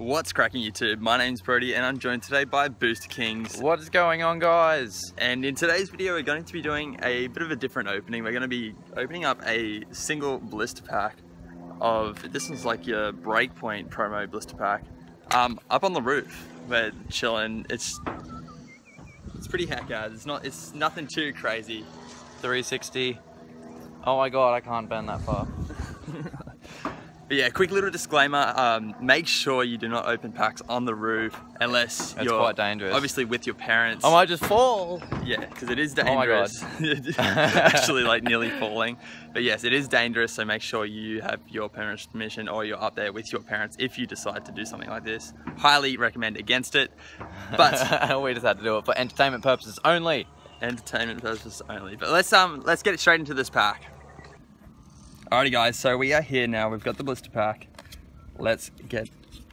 What's cracking YouTube? My name's Brodie and I'm joined today by BoosterKings. What is going on guys? And in today's video we're going to be doing a bit of a different opening. We're going to be opening up a single blister pack of, this is like your Breakpoint promo blister pack, um, up on the roof. We're chilling. It's it's pretty heck guys. It's not it's nothing too crazy. 360. Oh my god, I can't bend that far. But yeah, quick little disclaimer, um, make sure you do not open packs on the roof unless you're quite dangerous. obviously with your parents. I might just fall. Yeah, because it is dangerous. Oh my God. Actually like nearly falling. But yes, it is dangerous, so make sure you have your parents' permission or you're up there with your parents if you decide to do something like this. Highly recommend against it, but we just had to do it for entertainment purposes only. entertainment purposes only. But let's um let's get it straight into this pack. Alrighty guys, so we are here now. We've got the blister pack. Let's get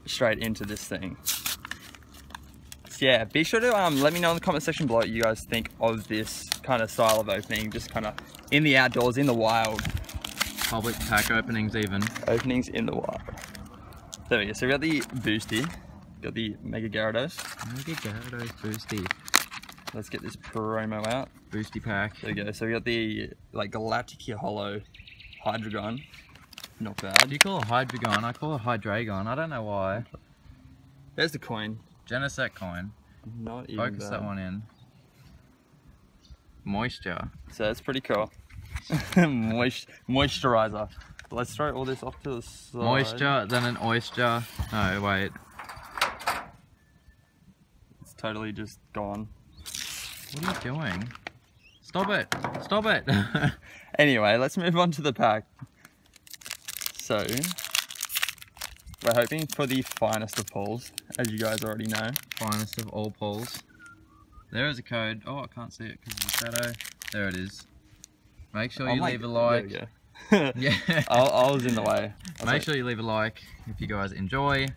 straight into this thing. So yeah, be sure to um let me know in the comment section below what you guys think of this kind of style of opening, just kind of in the outdoors, in the wild. Public pack openings even. Openings in the wild. There we go. So we got the boosty, got the Mega Gyarados. Mega Gyarados Boosty. Let's get this promo out. Boosty pack. There we go. So we got the like Galactica holo Hydreigon. Not bad. do you call it Hydreigon? I call it Hydragon. I don't know why. There's the coin. Genesect coin. Not even Focus bad. that one in. Moisture. So that's pretty cool. Moist, moisturizer. Let's throw all this off to the side. Moisture, then an oyster. No, wait. It's totally just gone. What are you doing? Stop it! Stop it! Anyway, let's move on to the pack. So, we're hoping for the finest of poles, as you guys already know. Finest of all poles. There is a code. Oh, I can't see it because of the shadow. There it is. Make sure Oh you leave a like. Yeah. I, I was in the way. Make like, sure you leave a like if you guys enjoy.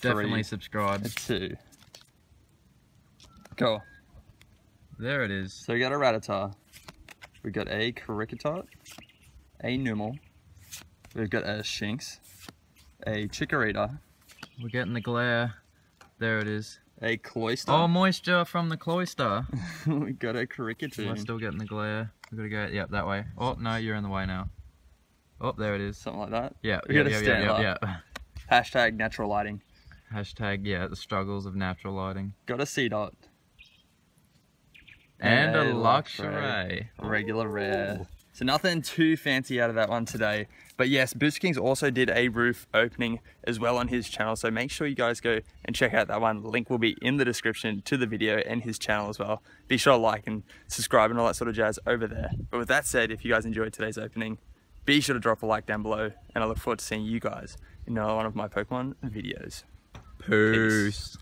Definitely subscribe. two. Cool. There it is. So we got a Rattata. We've got a Kricketot, a Numel. We've got a Shinx, a Chikorita, We're getting the glare. There it is. a Cloyster. Oh, moisture from the Cloyster. we got a We're still getting the glare. We've gotta go. Yep, that way. Oh no, you're in the way now. Oh, there it is. Something like that. Yeah, We yeah, gotta yeah, stand up. Hashtag natural lighting. Hashtag yeah, the struggles of natural lighting. Got a Seedot. And, a Luxray. Regular rare. So nothing too fancy out of that one today. But yes, BoosterKings also did a roof opening as well on his channel. So make sure you guys go and check out that one. Link will be in the description to the video and his channel as well. Be sure to like and subscribe and all that sort of jazz over there. But with that said, if you guys enjoyed today's opening, be sure to drop a like down below. And I look forward to seeing you guys in another one of my Pokemon videos. Peace.